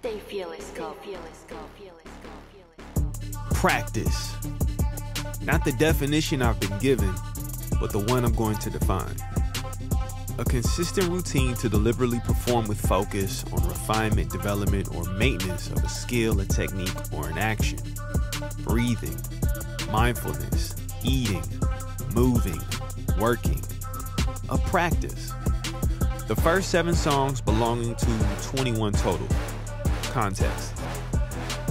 They feel it, go, feel it, go, feel it, go, feel it. Practice. Not the definition I've been given, but the one I'm going to define. A consistent routine to deliberately perform with focus on refinement, development, or maintenance of a skill, a technique, or an action. Breathing, mindfulness, eating, moving, working. A practice. The first seven songs belonging to 21 total. Context.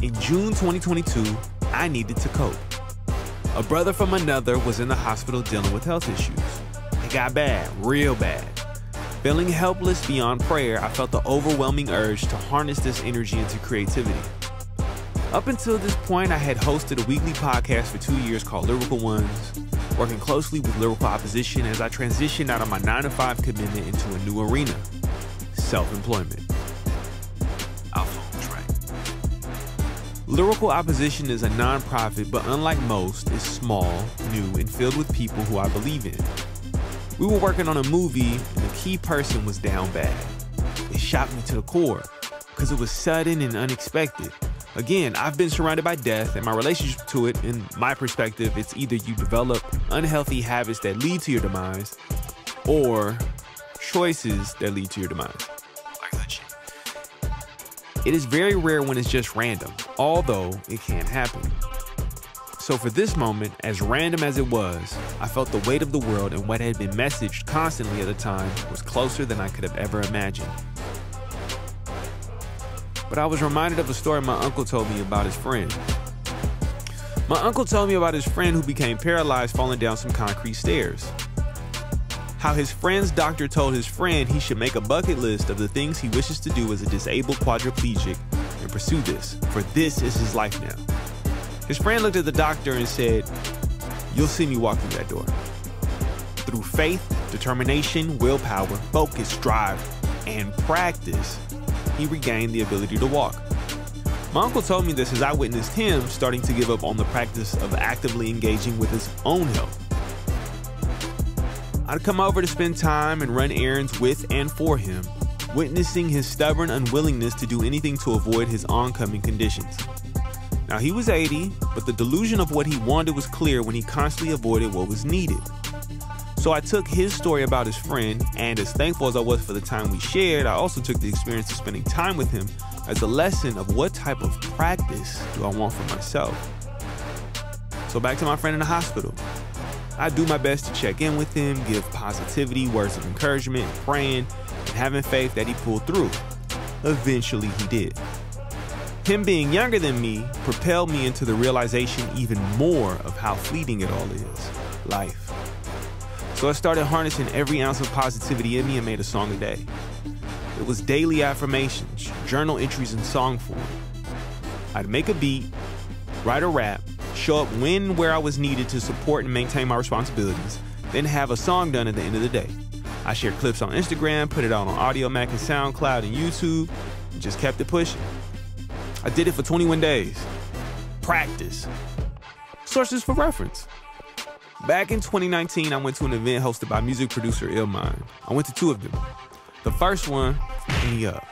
In June 2022, I needed to cope. A brother from another was in the hospital dealing with health issues. It got bad, real bad. Feeling helpless beyond prayer, I felt the overwhelming urge to harness this energy into creativity. Up until this point, I had hosted a weekly podcast for two years called Lyrical Ones, working closely with lyrical opposition as I transitioned out of my 9 to 5 commitment into a new arena self employment. Lyrical Opposition is a nonprofit, but unlike most, is small, new, and filled with people who I believe in. We were working on a movie, and the key person was down bad. It shocked me to the core, because it was sudden and unexpected. Again, I've been surrounded by death, and my relationship to it, in my perspective, it's either you develop unhealthy habits that lead to your demise, or choices that lead to your demise. It is very rare when it's just random, although it can't happen. So, for this moment, as random as it was, I felt the weight of the world and what had been messaged constantly at the time was closer than I could have ever imagined. But I was reminded of a story my uncle told me about his friend. My uncle told me about his friend who became paralyzed falling down some concrete stairs how his friend's doctor told his friend he should make a bucket list of the things he wishes to do as a disabled quadriplegic and pursue this, for this is his life now. His friend looked at the doctor and said, You'll see me walk through that door. Through faith, determination, willpower, focus, drive, and practice, he regained the ability to walk. My uncle told me this as I witnessed him starting to give up on the practice of actively engaging with his own health. I'd come over to spend time and run errands with and for him, witnessing his stubborn unwillingness to do anything to avoid his oncoming conditions. Now, he was 80, but the delusion of what he wanted was clear when he constantly avoided what was needed. So I took his story about his friend, and as thankful as I was for the time we shared, I also took the experience of spending time with him as a lesson of what type of practice do I want for myself. So back to my friend in the hospital. I do my best to check in with him, give positivity, words of encouragement, praying, having faith that he pulled through. Eventually, he did. Him being younger than me propelled me into the realization even more of how fleeting it all is life. So I started harnessing every ounce of positivity in me and made a song a day. It was daily affirmations, journal entries in song form. I'd make a beat, write a rap, show up when and where I was needed to support and maintain my responsibilities, then have a song done at the end of the day. I shared clips on Instagram, put it out on Audiomack and SoundCloud and YouTube, and just kept it pushing. I did it for 21 days. Practice. Sources for reference. Back in 2019, I went to an event hosted by music producer Illmind. I went to two of them. The first one, me up.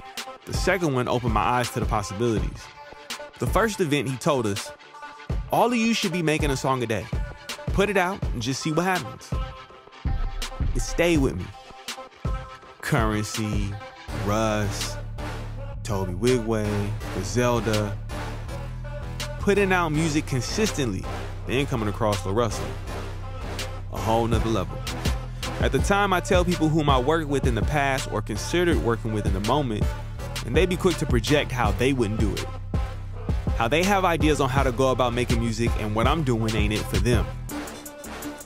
The second one opened my eyes to the possibilities. The first event, he told us, all of you should be making a song a day. Put it out and just see what happens. It stay with me. Curren$y, Russ, Toby Wigway, Griselda. Putting out music consistently, then coming across La Russell. A whole nother level. At the time, I tell people whom I worked with in the past or considered working with in the moment, and they be quick to project how they wouldn't do it how they have ideas on how to go about making music, and what I'm doing ain't it for them.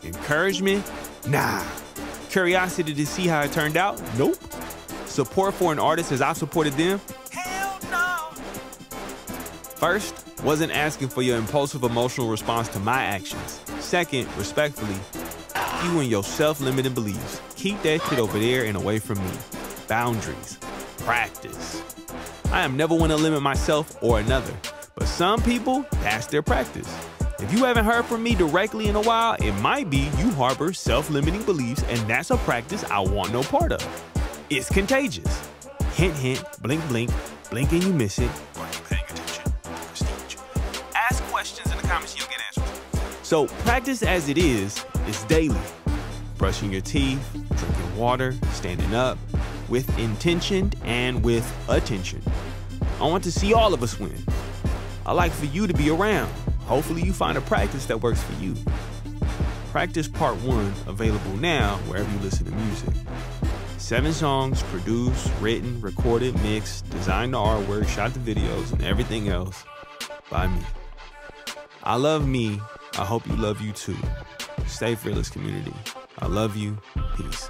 Encouragement? Nah. Curiosity to see how it turned out? Nope. Support for an artist as I supported them? Hell no. First, wasn't asking for your impulsive emotional response to my actions. Second, respectfully, you and your self-limiting beliefs. Keep that shit over there and away from me. Boundaries. Practice. I am never one to limit myself or another. But some people, that's their practice. If you haven't heard from me directly in a while, it might be you harbor self limiting beliefs, and that's a practice I want no part of. It's contagious. Hint, hint, blink, blink, blink and you miss it. Paying attention? Prestige. Ask questions in the comments, you'll get answers. So practice as it is, is daily. Brushing your teeth, drinking water, standing up, with intention and with attention. I want to see all of us win. I like for you to be around. Hopefully, you find a practice that works for you. Practice Part 1 available now wherever you listen to music. Seven songs produced, written, recorded, mixed, designed the artwork, shot the videos, and everything else by me. I love me. I hope you love you too. Stay fearless, community. I love you. Peace.